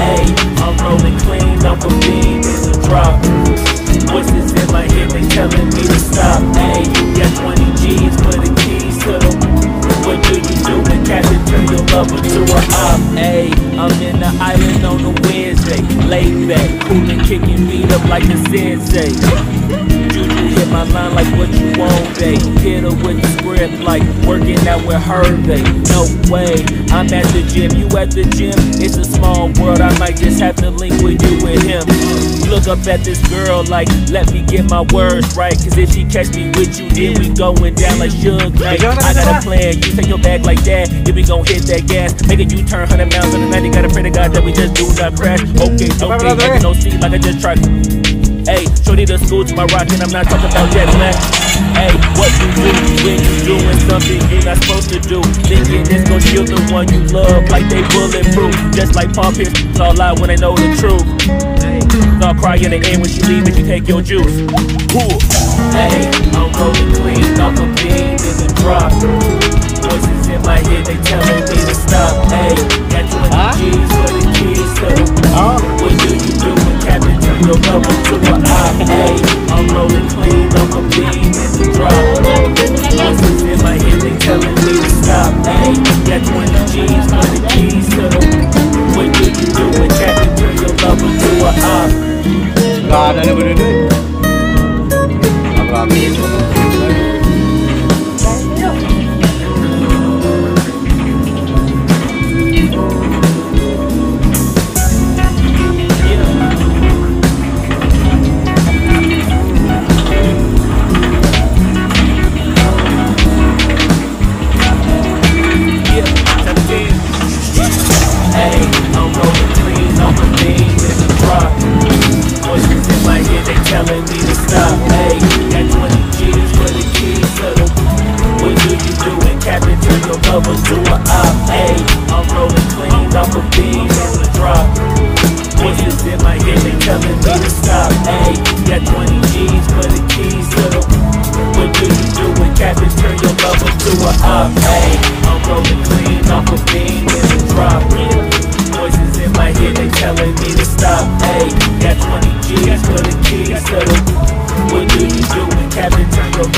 Hey, I'm rolling clean, I'm a beam in the drop. Voices in my head, they telling me to stop. Hey, got 20 G's for the keys to the. What do you do when Captain turn your lover to a op? Hey, I'm in the island on a Wednesday, laid back, coolin', kicking beat up like a sensei. Hit my line like what you want, babe. Hit her with the script like working out with her, babe. No way, I'm at the gym, you at the gym. It's a small world, I might just have to link with you and him. Look up at this girl like, let me get my words right. Cause if she catch me with you, then we going down like Suge Knight. I got a plan, you take your bag like that, then we gon' hit that gas. Make a U-turn, 100 miles on the night. You gotta pray to God that we just do not crash. Okay, okay, making no seat like I just tried. Hey, shorty the school to my rock, and I'm not talking about jet lag. Hey, what you do when you doing something you're not supposed to do? Thinking it's gonna kill the one you love, like they bulletproof. Just like Paul Pierce, all lie when they know the truth. I'll cry in the end when she leave if you take your juice. Cool. Hey, I'm rolling clean off a in. Voices in my head, they telling me to stop. Hey, got 20 G's the keys Gak ada nih berdua telling me to stop. Hey, got 20 G's for the keys to. What do you do when Captain turn your lover to a op? Hey, I'm rolling clean, I'm a beam in the drop. Voices in my head, they telling me to stop. Hey,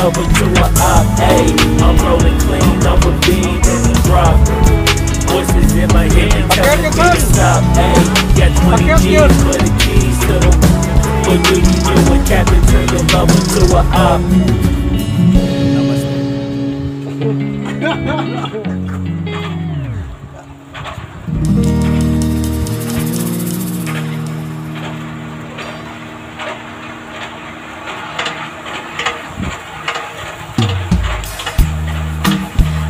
turn your lover to a op? Hey, I'm rolling clean, I'm a beam in the drop. Voices in my head, they telling me to stop. Hey, got 20 G's for the keys to the. What do you do when Captain turn your lover to a op?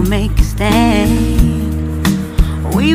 we'll make a stand. We